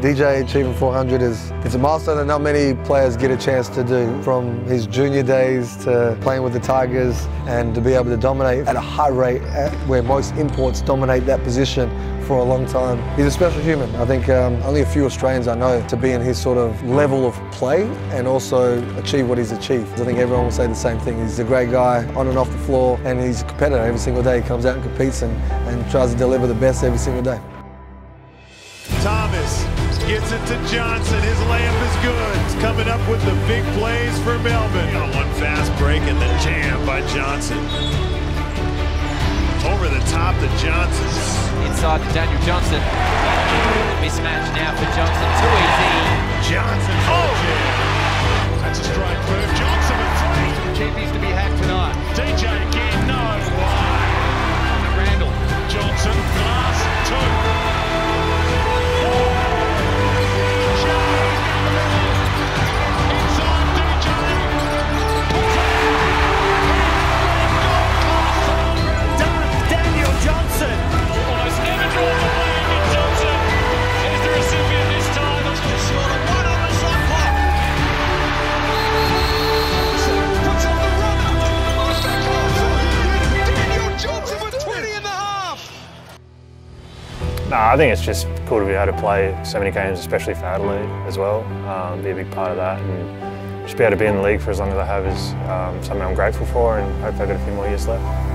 DJ achieving 400 is it's a milestone that not many players get a chance to do. From his junior days to playing with the Tigers and to be able to dominate at a high rate at where most imports dominate that position for a long time. He's a special human. I think um, only a few Australians I know to be in his sort of level of play and also achieve what he's achieved. I think everyone will say the same thing. He's a great guy on and off the floor and he's a competitor every single day. He comes out and competes and, and tries to deliver the best every single day. Thomas gets it to Johnson. His layup is good. He's coming up with the big plays for Melbourne. On one fast break and the jam by Johnson. Over the top to Johnson inside to Daniel Johnson. Mismatch now for Johnson. Too easy. Johnson. Oh! No, I think it's just cool to be able to play so many games, especially for Adelaide as well. Um, be a big part of that and just be able to be in the league for as long as I have is um, something I'm grateful for and hope I've got a few more years left.